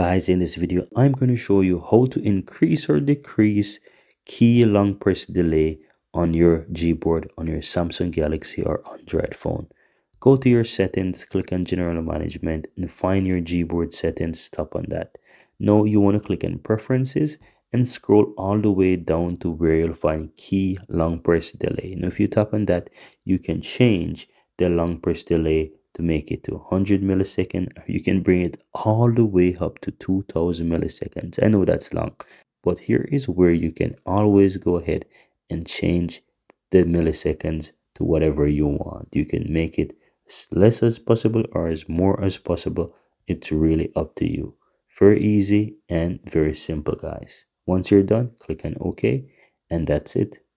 guys in this video i'm going to show you how to increase or decrease key long press delay on your gboard on your samsung galaxy or android phone. Go to your settings click on general management and find your gboard settings tap on that. Now you want to click on preferences and scroll all the way down to where you'll find key long press delay. Now if you tap on that you can change the long press delay to make it to 100 millisecond. You can bring it all the way up to 2000 milliseconds. I know that's long but here is where you can always go ahead and change the milliseconds to whatever you want. You can make it as less as possible or as more as possible. It's really up to you. Very easy and very simple guys. Once you're done click on ok and that's it